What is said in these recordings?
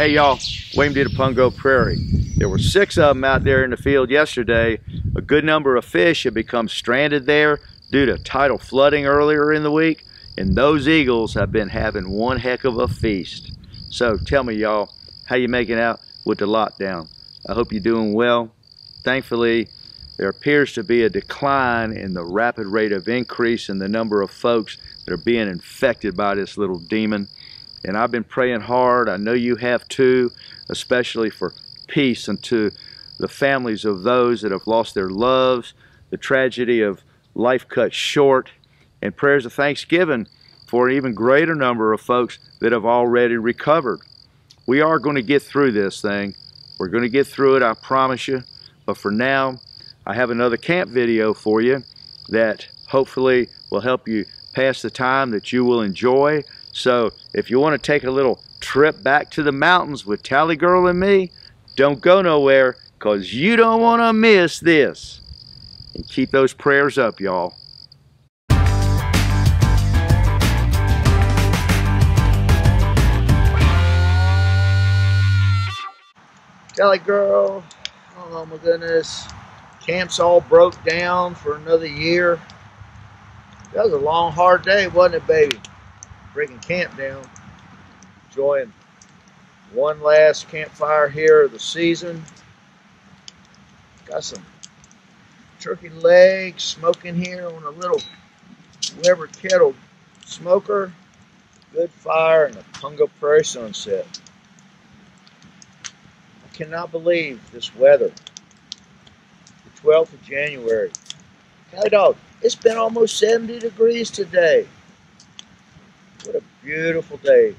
Hey y'all, Wayne did a Pungo Prairie. There were six of them out there in the field yesterday. A good number of fish had become stranded there due to tidal flooding earlier in the week, and those eagles have been having one heck of a feast. So tell me y'all, how you making out with the lockdown? I hope you're doing well. Thankfully, there appears to be a decline in the rapid rate of increase in the number of folks that are being infected by this little demon. And I've been praying hard. I know you have too, especially for peace unto the families of those that have lost their loves, the tragedy of life cut short, and prayers of thanksgiving for an even greater number of folks that have already recovered. We are going to get through this thing. We're going to get through it, I promise you. But for now, I have another camp video for you that hopefully will help you pass the time that you will enjoy. So if you want to take a little trip back to the mountains with Tally Girl and me, don't go nowhere because you don't want to miss this. And keep those prayers up, y'all. Tally Girl, oh my goodness. Camp's all broke down for another year. That was a long, hard day, wasn't it, baby? Breaking camp down. Enjoying one last campfire here of the season. Got some turkey legs smoking here on a little Weber kettle smoker. Good fire and a Pungo Prairie sunset. I cannot believe this weather. The 12th of January. Hey dog, it's been almost 70 degrees today. Beautiful day.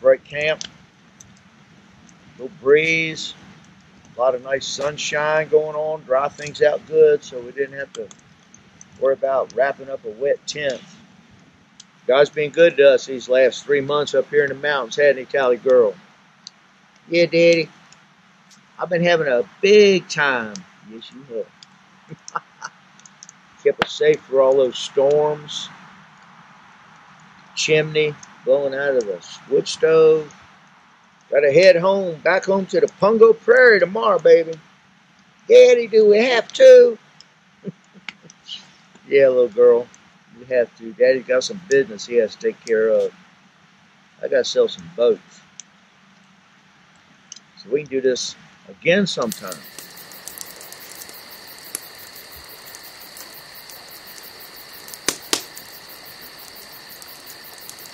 Break camp. Little breeze. A lot of nice sunshine going on. Dry things out good so we didn't have to worry about wrapping up a wet tent. God's been good to us these last three months up here in the mountains, hadn't he, Tally Girl? Yeah, Daddy. I've been having a big time Yes, you have. Kept us safe through all those storms. Chimney blowing out of the wood stove. Gotta head home, back home to the Pungo Prairie tomorrow, baby. Daddy, do we have to? yeah, little girl, you have to. Daddy's got some business he has to take care of. I gotta sell some boats. So we can do this again sometime.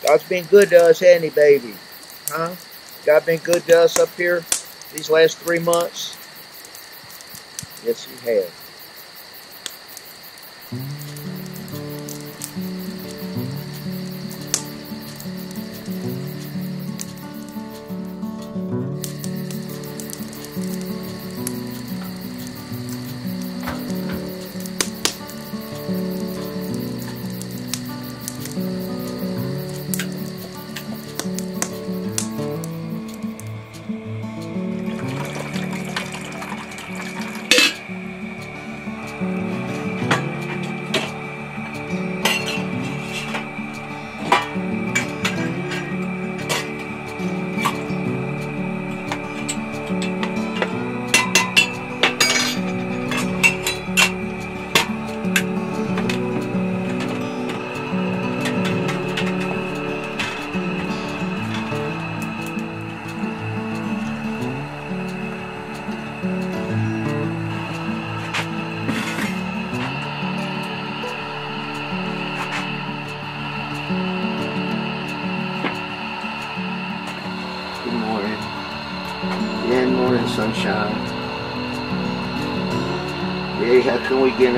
God's been good to us, hasn't he, baby? Huh? God been good to us up here these last three months? Yes, he has.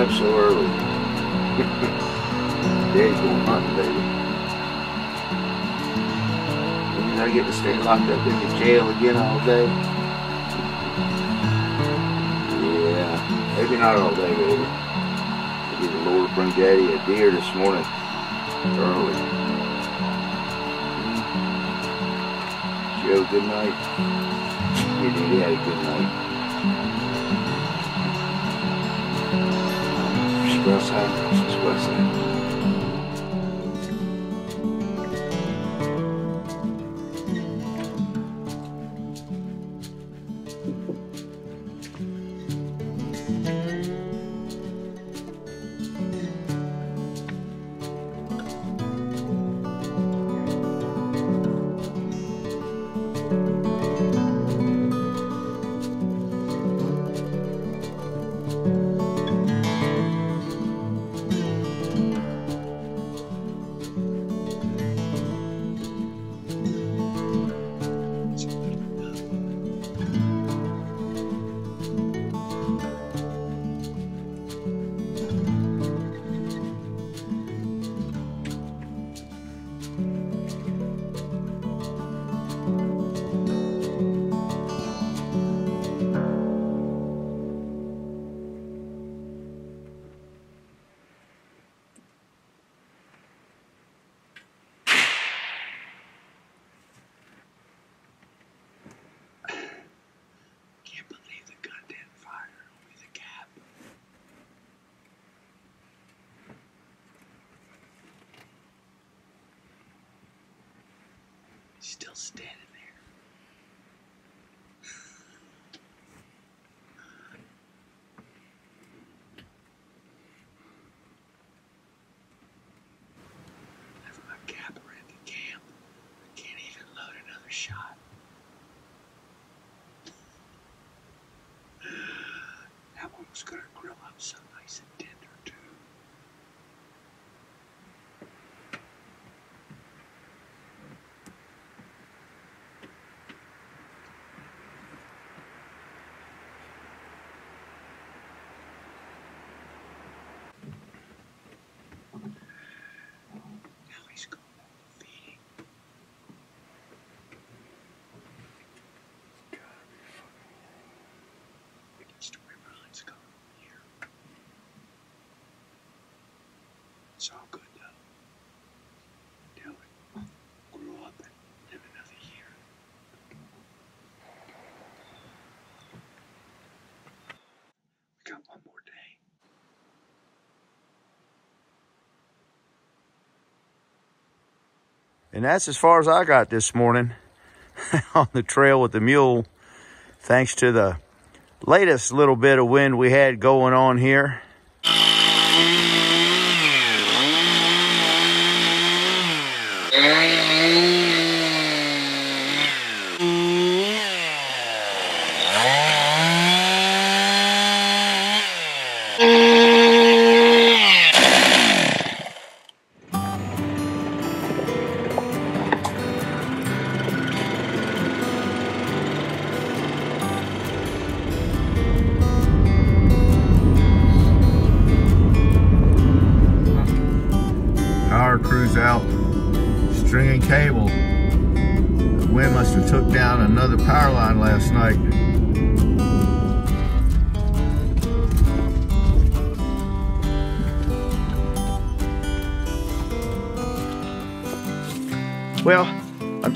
Up so early? Daddy's going hunting, baby. You I get to stay locked up in the jail again all day? Yeah, maybe not all day, baby. Maybe the Lord bring Daddy a deer this morning early. A good night? You did. You had a good night. Square side. Square side. Still standing there. Left my capper at the camp. I can't even load another shot. That one was gonna grill up so nice and tender too. Now he's going feeding. It's the river line's coming from here. It's all good though. Dylan grew up and live another year. We got one more day. And that's as far as I got this morning on the trail with the mule, thanks to the latest little bit of wind we had going on here.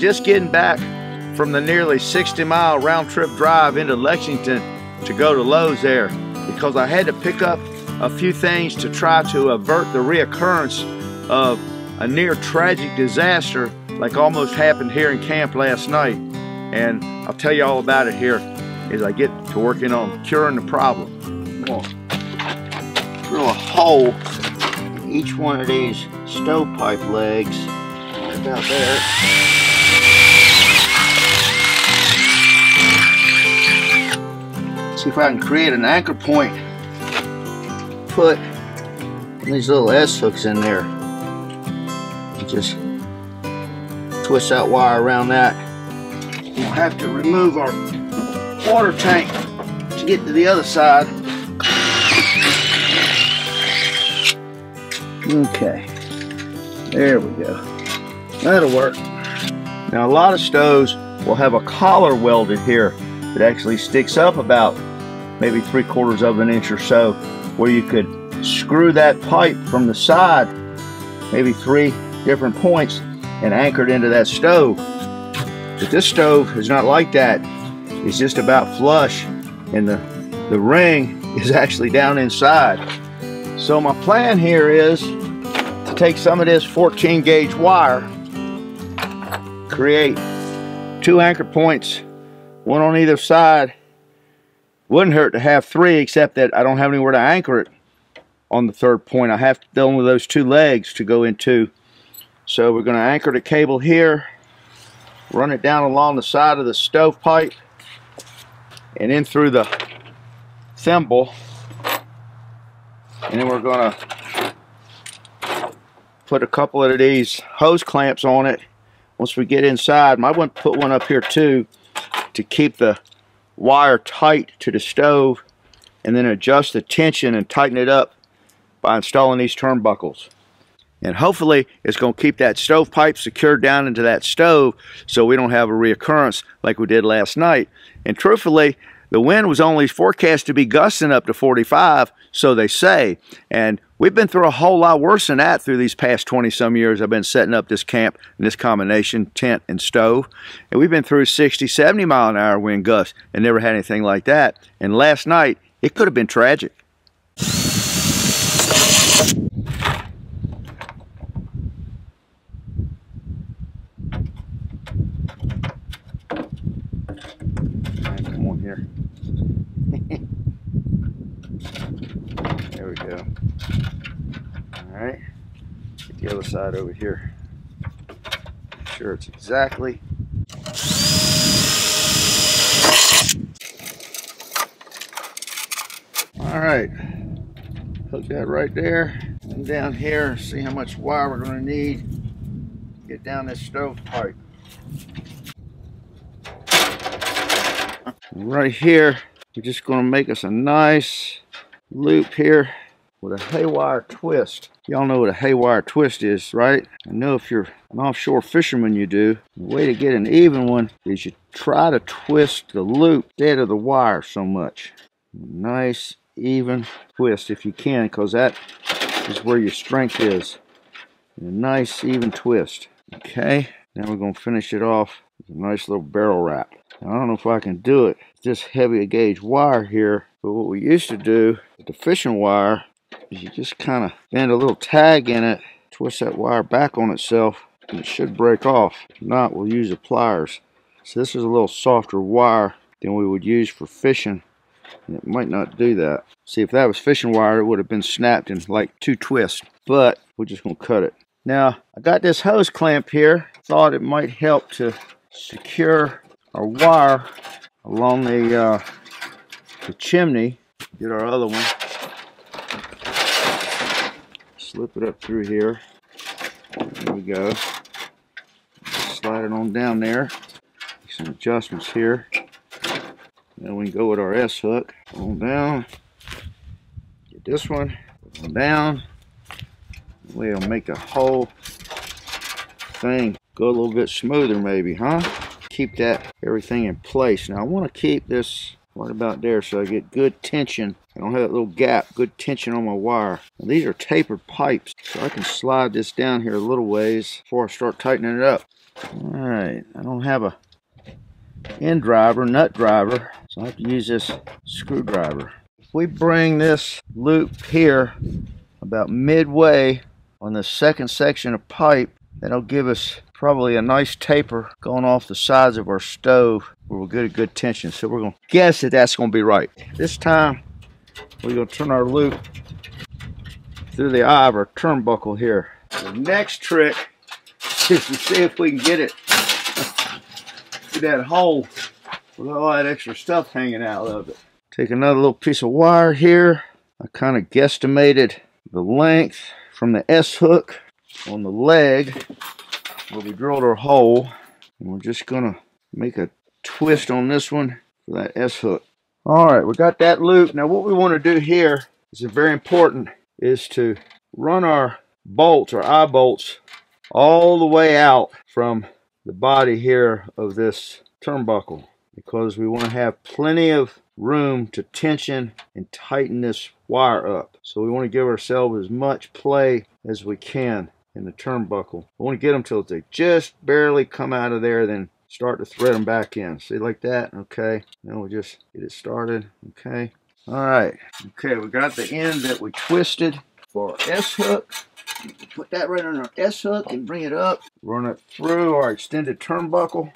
Just getting back from the nearly 60 mile round trip drive into Lexington to go to Lowe's there because I had to pick up a few things to try to avert the reoccurrence of a near tragic disaster like almost happened here in camp last night. And I'll tell you all about it here as I get to working on curing the problem. Gonna drill a hole in each one of these stovepipe legs right about there. See if I can create an anchor point. Put these little S hooks in there. Just twist that wire around that. We'll have to remove our water tank to get to the other side. Okay, there we go. That'll work. Now a lot of stoves will have a collar welded here that actually sticks up about maybe three quarters of an inch or so where you could screw that pipe from the side, maybe three different points, and anchor it into that stove. But this stove is not like that. It's just about flush, and the, the ring is actually down inside. So my plan here is to take some of this 14 gauge wire, create two anchor points, one on either side, Wouldn't hurt to have three, except that I don't have anywhere to anchor it on the third point. I have only those two legs to go into. So we're going to anchor the cable here, run it down along the side of the stovepipe, and in through the thimble. And then we're going to put a couple of these hose clamps on it once we get inside. Might want to put one up here too to keep the wire tight to the stove and then adjust the tension and tighten it up by installing these turnbuckles. And hopefully it's going to keep that stovepipe secured down into that stove so we don't have a reoccurrence like we did last night. And truthfully, the wind was only forecast to be gusting up to 45, so they say. And we've been through a whole lot worse than that through these past 20 some years. I've been setting up this camp in this combination, tent and stove. And we've been through 60, 70 mile an hour wind gusts and never had anything like that. And last night, it could have been tragic. come on here. there we go. Right, get the other side over here. Make sure it's exactly. All right, hook that right there. And down here, see how much wire we're gonna need. to Get down this stove pipe right here we're just going to make us a nice loop here with a haywire twist. Y'all know what a haywire twist is right? I know if you're an offshore fisherman you do. The way to get an even one is you try to twist the loop dead of the wire so much. Nice even twist if you can because that is where your strength is. A nice even twist. Okay now we're to finish it off with a nice little barrel wrap. I don't know if I can do it. This heavy gauge wire here. But what we used to do with the fishing wire you just kind of bend a little tag in it, twist that wire back on itself, and it should break off. If not, we'll use the pliers. So this is a little softer wire than we would use for fishing. And it might not do that. See, if that was fishing wire, it would have been snapped in like two twists. But we're just to cut it. Now, I got this hose clamp here. Thought it might help to secure our wire along the, uh, the chimney. Get our other one. Slip it up through here. There we go. Slide it on down there. Make some adjustments here. Then we can go with our S hook. On down. Get this one. On down. We'll make the whole thing go a little bit smoother maybe, huh? keep that everything in place. Now I want to keep this right about there so I get good tension. I don't have that little gap, good tension on my wire. Now, these are tapered pipes, so I can slide this down here a little ways before I start tightening it up. All right, I don't have a end driver, nut driver, so I have to use this screwdriver. If we bring this loop here about midway on the second section of pipe, that'll give us probably a nice taper going off the sides of our stove where we'll get a good tension. So we're to guess that that's to be right. This time, we're going to turn our loop through the eye of our turnbuckle here. The next trick is to see if we can get it through that hole with all that extra stuff hanging out of it. Take another little piece of wire here. I kind of guesstimated the length from the S hook on the leg where we drilled our hole. And we're just going to make a twist on this one for that S-hook. All right, we got that loop. Now what we want to do here is very important is to run our bolts, our eye bolts, all the way out from the body here of this turnbuckle because we want to have plenty of room to tension and tighten this wire up. So we want to give ourselves as much play as we can in the turnbuckle. We want to get them till they just barely come out of there, then start to thread them back in. See, like that? Okay. Then we'll just get it started. Okay. All right. Okay, we got the end that we twisted for our S-hook. Put that right on our S-hook and bring it up. Run it through our extended turnbuckle,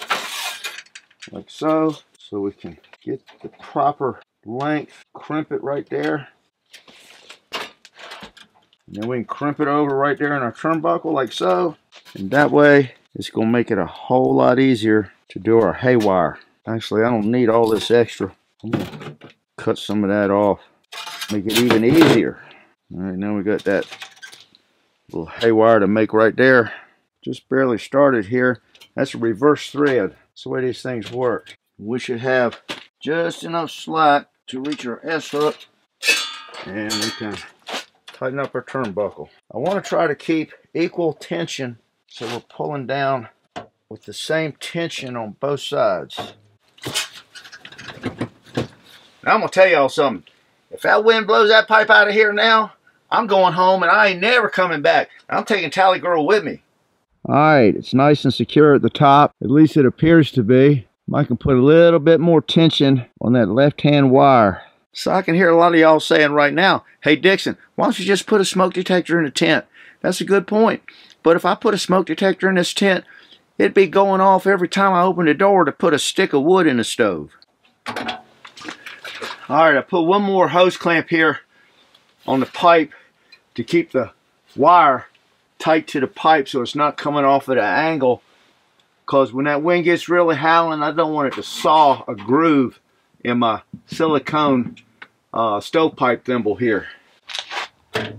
like so, so we can get the proper length, crimp it right there. And then we can crimp it over right there in our turnbuckle like so. And that way, it's going to make it a whole lot easier to do our haywire. Actually, I don't need all this extra. I'm going to cut some of that off. Make it even easier. All right, now we got that little haywire to make right there. Just barely started here. That's a reverse thread. That's the way these things work. We should have just enough slack to reach our S hook and we can tighten up our turnbuckle. I want to try to keep equal tension so we're pulling down with the same tension on both sides. Now I'm going to tell y'all something. If that wind blows that pipe out of here now, I'm going home and I ain't never coming back. I'm taking Tally Girl with me. Alright, it's nice and secure at the top. At least it appears to be. I can put a little bit more tension on that left-hand wire. So I can hear a lot of y'all saying right now, hey Dixon, why don't you just put a smoke detector in the tent? That's a good point. But if I put a smoke detector in this tent, it'd be going off every time I open the door to put a stick of wood in the stove. Alright, I put one more hose clamp here on the pipe to keep the wire tight to the pipe so it's not coming off at an angle because when that wind gets really howling I don't want it to saw a groove in my silicone uh, stovepipe thimble here. It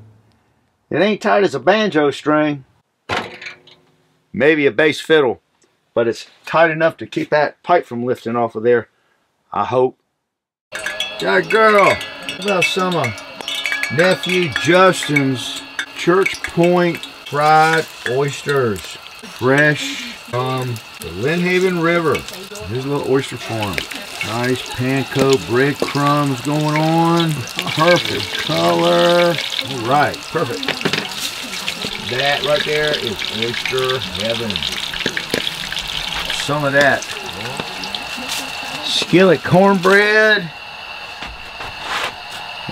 ain't tight as a banjo string, maybe a bass fiddle, but it's tight enough to keep that pipe from lifting off of there, I hope. Yeah, girl, about some of nephew Justin's Church Point fried oysters, fresh from the Lynnhaven River. Here's a little oyster farm. Nice panko breadcrumbs going on. Perfect color. All right, perfect. That right there is oyster heaven. Some of that skillet cornbread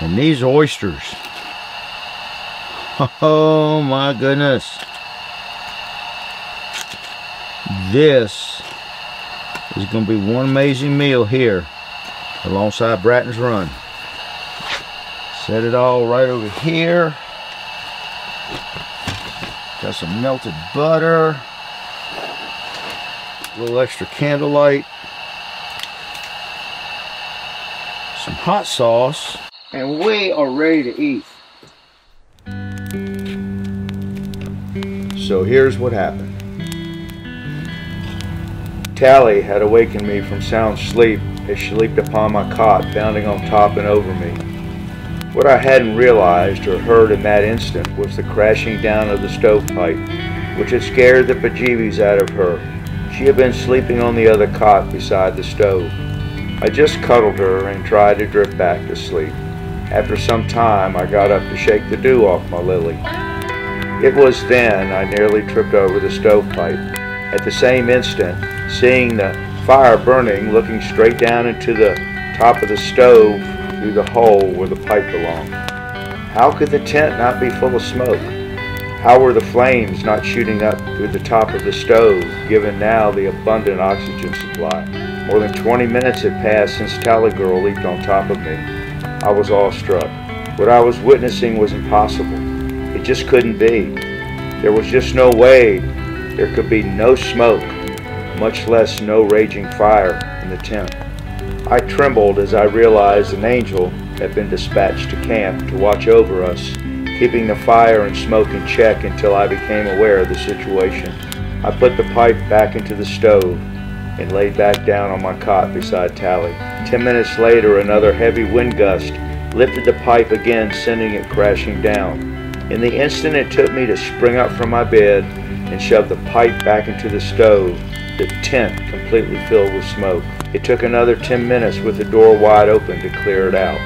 and these oysters. Oh my goodness. This is going to be one amazing meal here alongside Bratton's Run. Set it all right over here. Got some melted butter. A little extra candlelight. Some hot sauce. And we are ready to eat. So here's what happened. Tally had awakened me from sound sleep as she leaped upon my cot, bounding on top and over me. What I hadn't realized or heard in that instant was the crashing down of the stovepipe, which had scared the bejeebies out of her. She had been sleeping on the other cot beside the stove. I just cuddled her and tried to drift back to sleep. After some time, I got up to shake the dew off my lily. It was then I nearly tripped over the stovepipe. At the same instant, seeing the fire burning, looking straight down into the top of the stove through the hole where the pipe belonged. How could the tent not be full of smoke? How were the flames not shooting up through the top of the stove, given now the abundant oxygen supply? More than 20 minutes had passed since Tally Girl leaped on top of me. I was awestruck. What I was witnessing was impossible. It just couldn't be. There was just no way. There could be no smoke, much less no raging fire in the tent. I trembled as I realized an angel had been dispatched to camp to watch over us, keeping the fire and smoke in check until I became aware of the situation. I put the pipe back into the stove and laid back down on my cot beside Tally. Ten minutes later, another heavy wind gust lifted the pipe again, sending it crashing down. In the instant it took me to spring up from my bed and shove the pipe back into the stove, the tent completely filled with smoke. It took another 10 minutes with the door wide open to clear it out.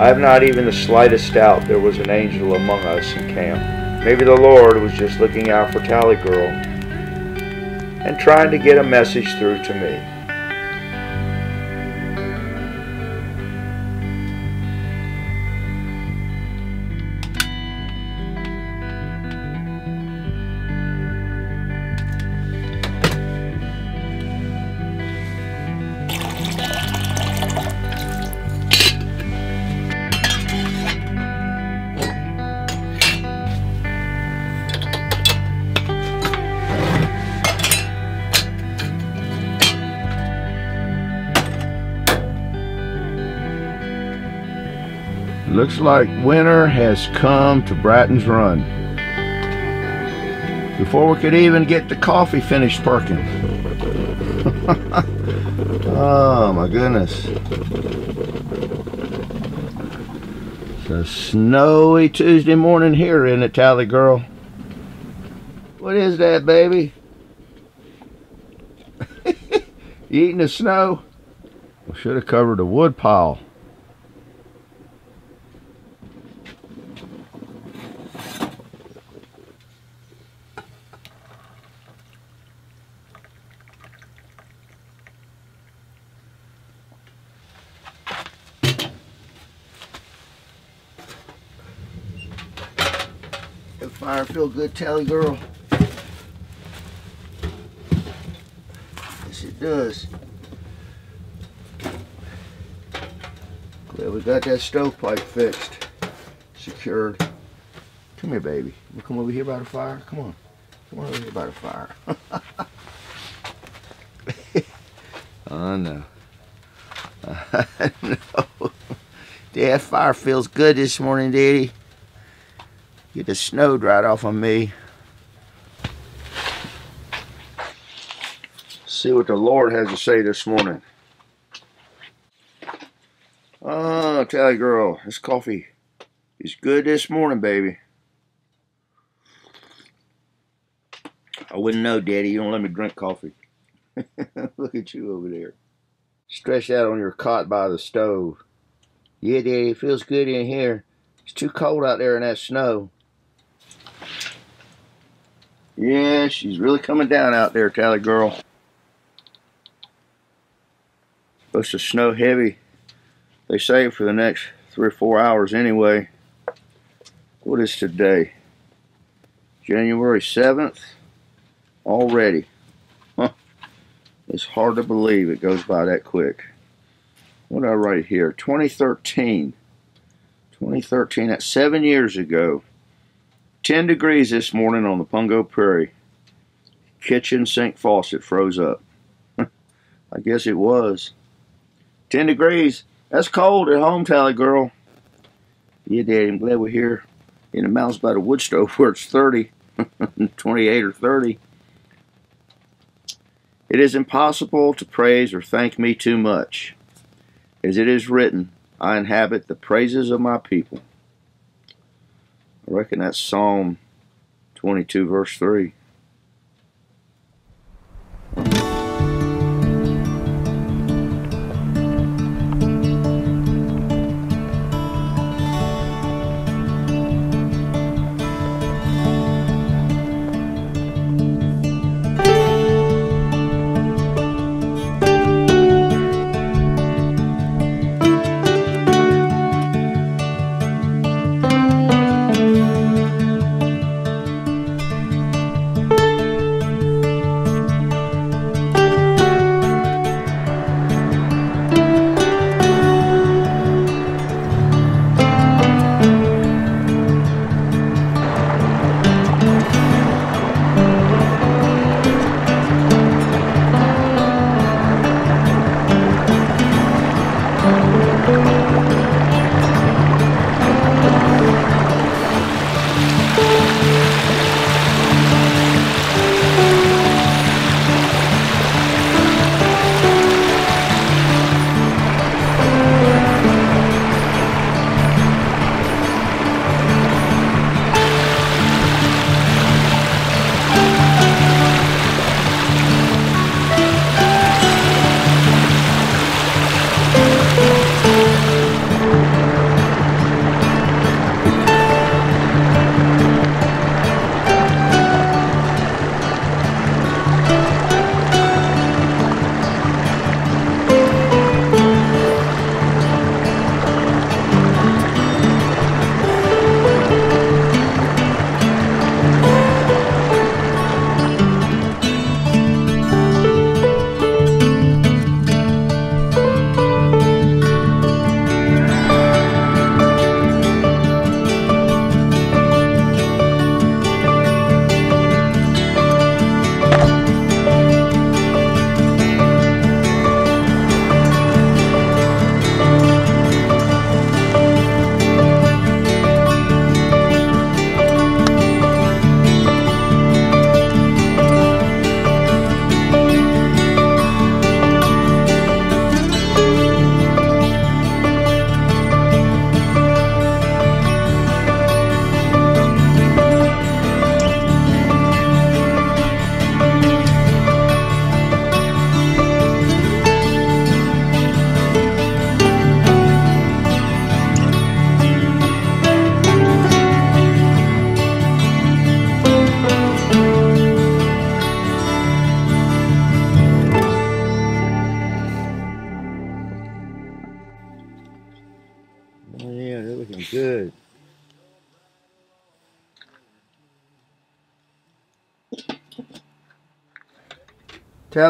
I have not even the slightest doubt there was an angel among us in camp. Maybe the Lord was just looking out for Tally Girl and trying to get a message through to me. Like winter has come to Bratton's Run. Before we could even get the coffee finished perking. oh my goodness. It's a snowy Tuesday morning here, isn't it, Tally Girl? What is that, baby? you eating the snow? We should have covered a wood pile. The fire feel good, Tally girl? Yes, it does. Glad we got that stovepipe fixed, secured. Come here, baby. You come over here by the fire. Come on. Come on over here by the fire. oh no. no. That fire feels good this morning, Daddy. Get the snow dried off on me. See what the Lord has to say this morning. Oh, Tally girl, this coffee is good this morning, baby. I wouldn't know, Daddy. You don't let me drink coffee. Look at you over there. Stretched out on your cot by the stove. Yeah, Daddy, it feels good in here. It's too cold out there in that snow. Yeah, she's really coming down out there, Tally girl. Supposed to snow heavy. They say for the next three or four hours anyway. What is today? January 7th? Already. Huh. It's hard to believe it goes by that quick. What did I write here? 2013. 2013, that's seven years ago. 10 degrees this morning on the Pungo Prairie. Kitchen sink faucet froze up. I guess it was. 10 degrees. That's cold at home, Tally girl. Yeah, Daddy, I'm glad we're here in the mountains by the wood stove where it's 30, 28 or 30. It is impossible to praise or thank me too much. As it is written, I inhabit the praises of my people. I reckon that's Psalm 22, verse 3.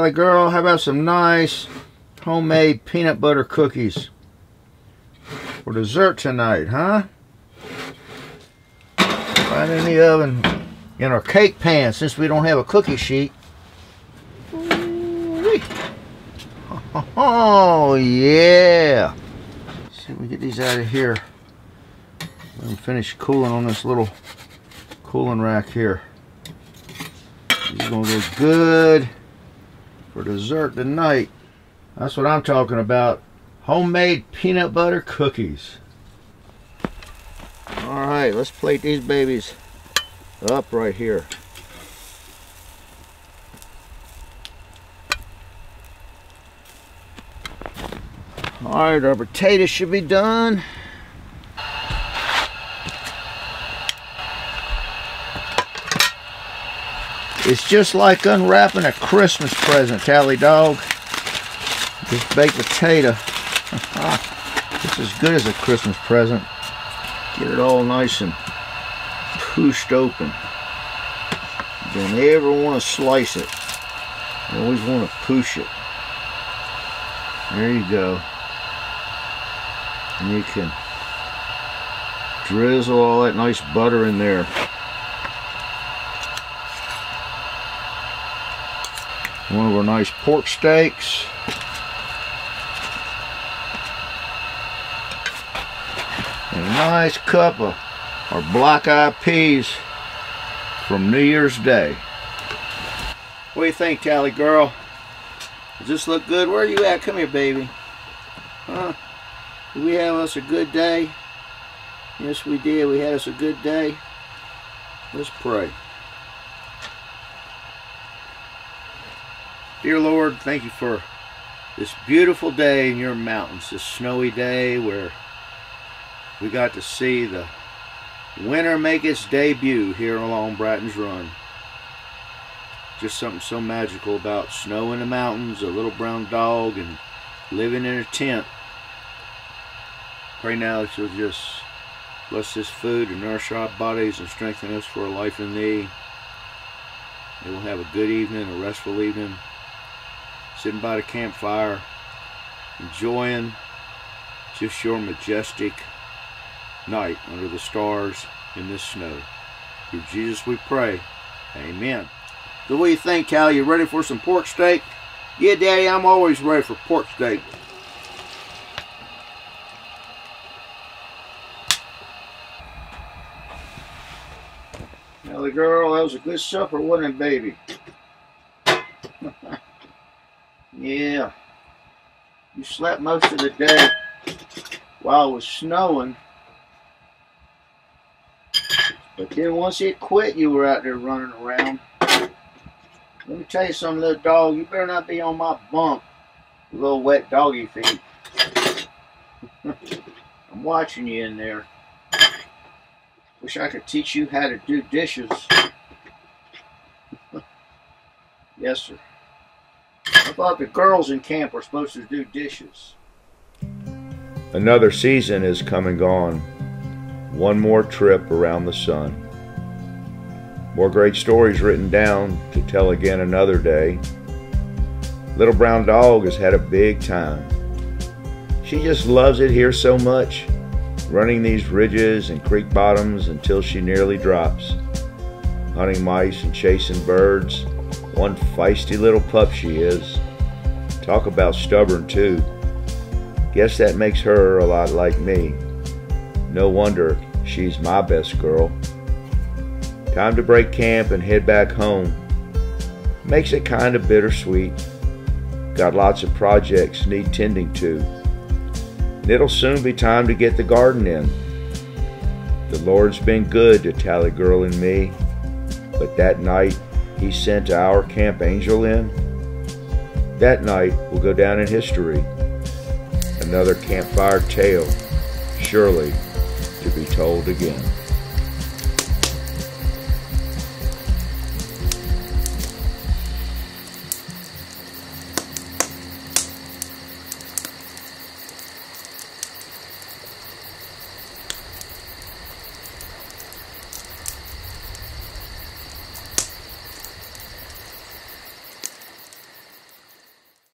Tally girl, how about some nice homemade peanut butter cookies for dessert tonight, huh? Right in the oven in our cake pan since we don't have a cookie sheet. Oh yeah. See if we get these out of here. Let them finish cooling on this little cooling rack here. These are gonna go good for dessert tonight. That's what I'm talking about. Homemade peanut butter cookies. All right, let's plate these babies up right here. All right, our potatoes should be done. It's just like unwrapping a Christmas present, Tally Dog. This baked potato. it's as good as a Christmas present. Get it all nice and pushed open. Don't ever want to slice it. You always want to push it. There you go. And you can drizzle all that nice butter in there. One of our nice pork steaks. And a nice cup of our black eyed peas from New Year's Day. What do you think, Tally girl? Does this look good? Where are you at? Come here, baby. Huh? Did we have us a good day? Yes, we did. We had us a good day. Let's pray. Dear Lord, thank you for this beautiful day in your mountains, this snowy day where we got to see the winter make its debut here along Bratton's Run. Just something so magical about snow in the mountains, a little brown dog, and living in a tent. Pray now that you'll just bless this food and nourish our bodies and strengthen us for a life in thee. We'll have a good evening, a restful evening, sitting by the campfire, enjoying just your majestic night under the stars in this snow. Through Jesus we pray. Amen. So what do you think, Cal? You ready for some pork steak? Yeah, Daddy, I'm always ready for pork steak. Now the girl, that was a good supper, wasn't it, baby? Yeah. You slept most of the day while it was snowing. But then once it quit, you were out there running around. Let me tell you something, little dog. You better not be on my bump, little wet doggy feet. I'm watching you in there. Wish I could teach you how to do dishes. yes, sir. Thought the girls in camp were supposed to do dishes. Another season is come and gone. One more trip around the sun. More great stories written down to tell again another day. Little Brown Dog has had a big time. She just loves it here so much, running these ridges and creek bottoms until she nearly drops. Hunting mice and chasing birds. One feisty little pup she is. Talk about stubborn too. Guess that makes her a lot like me. No wonder she's my best girl. Time to break camp and head back home. Makes it kind of bittersweet. Got lots of projects need tending to. And it'll soon be time to get the garden in. The Lord's been good to Tally Girl and me, but that night he sent our camp angel in. That night will go down in history. Another campfire tale, surely to be told again.